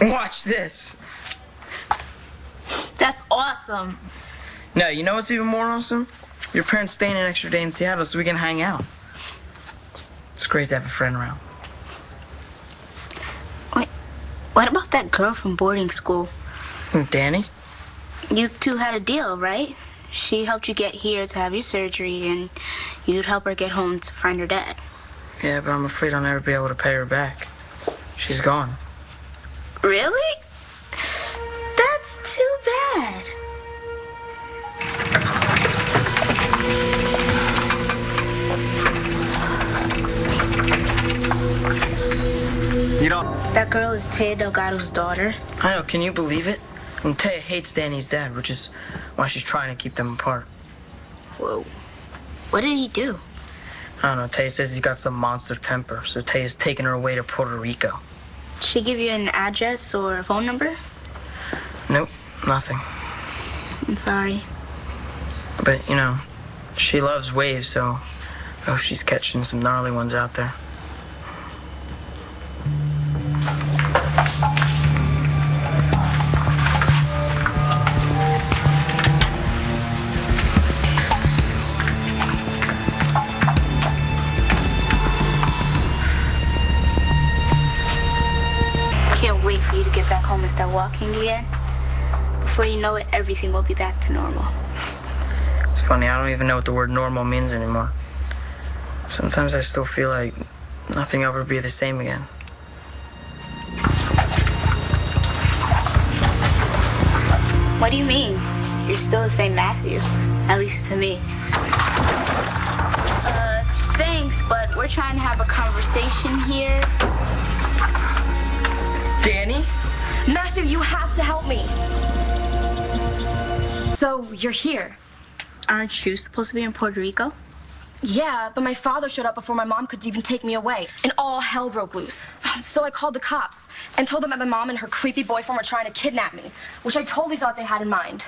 Watch this. That's awesome. No, you know what's even more awesome? Your parents staying an extra day in Seattle so we can hang out. It's great to have a friend around. Wait, what about that girl from boarding school? Dani? You two had a deal, right? She helped you get here to have your surgery, and you'd help her get home to find her dad. Yeah, but I'm afraid I'll never be able to pay her back. She's gone. Really? That's too bad. You know, That girl is Téa Delgado's daughter. I know, can you believe it? And Téa hates Dani's dad, which is why she's trying to keep them apart. Whoa. What did he do? I don't know, Téa says he's got some monster temper, so Téa's taking her away to Puerto Rico. Did she give you an address or a phone number? Nope, nothing. I'm sorry. But, you know, she loves waves, so oh, she's catching some gnarly ones out there. Can't wait for you to get back home and start walking again. Before you know it, everything will be back to normal. It's funny, I don't even know what the word normal means anymore. Sometimes I still feel like nothing will ever be the same again. What do you mean? You're still the same Matthew, at least to me. Uh, thanks, but we're trying to have a conversation here. Dani? Matthew, you have to help me. So, you're here? Aren't you supposed to be in Puerto Rico? Yeah, but my father showed up before my mom could even take me away, and all hell broke loose. So I called the cops and told them that my mom and her creepy boyfriend were trying to kidnap me, which I totally thought they had in mind.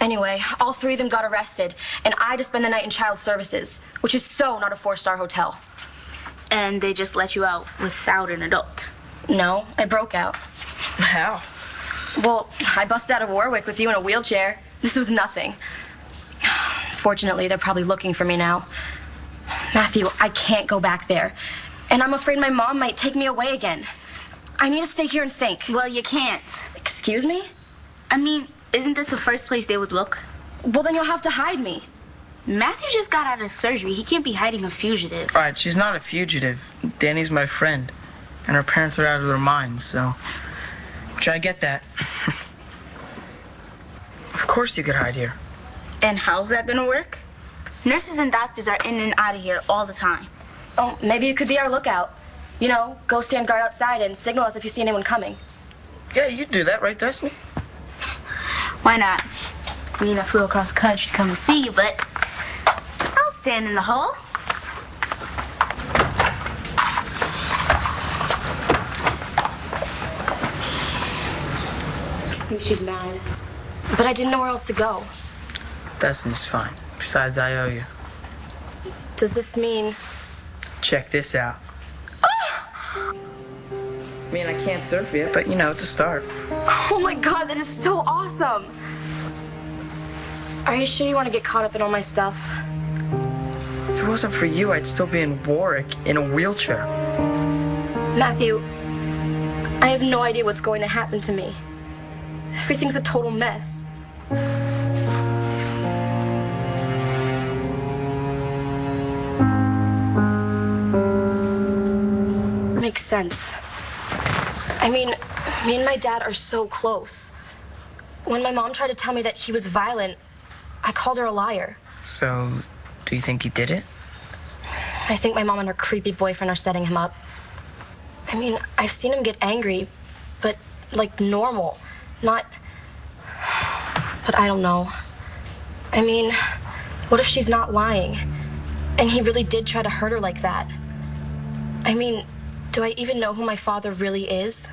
Anyway, all three of them got arrested, and I had to spend the night in child services, which is so not a four star hotel. And they just let you out without an adult. No, I broke out. How? Well, I busted out of Warwick with you in a wheelchair. This was nothing. Fortunately, they're probably looking for me now. Matthew, I can't go back there. And I'm afraid my mom might take me away again. I need to stay here and think. Well, you can't. Excuse me? I mean, isn't this the first place they would look? Well, then you'll have to hide me. Matthew just got out of surgery. He can't be hiding a fugitive. Alright, she's not a fugitive. Dani's my friend. And her parents are out of their minds, so. Which I get that. of course you could hide here. And how's that gonna work? Nurses and doctors are in and out of here all the time. Oh, maybe you could be our lookout. You know, go stand guard outside and signal us if you see anyone coming. Yeah, you'd do that, right, Destiny? Why not? I mean, I flew across the country to come and see you, but I'll stand in the hall. Maybe she's mad. But I didn't know where else to go. Destiny's fine. Besides, I owe you. Does this mean Check this out. I mean, I can't surf yet, but you know, it's a start. Oh my god, that is so awesome! Are you sure you want to get caught up in all my stuff? If it wasn't for you, I'd still be in Warwick in a wheelchair. Matthew, I have no idea what's going to happen to me. Everything's a total mess. Makes sense. I mean, me and my dad are so close. When my mom tried to tell me that he was violent, I called her a liar. So, do you think he did it? I think my mom and her creepy boyfriend are setting him up. I mean, I've seen him get angry, but like normal, not. But I don't know. I mean, what if she's not lying? And he really did try to hurt her like that? I mean, do I even know who my father really is?